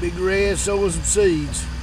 Big Red sowing some seeds.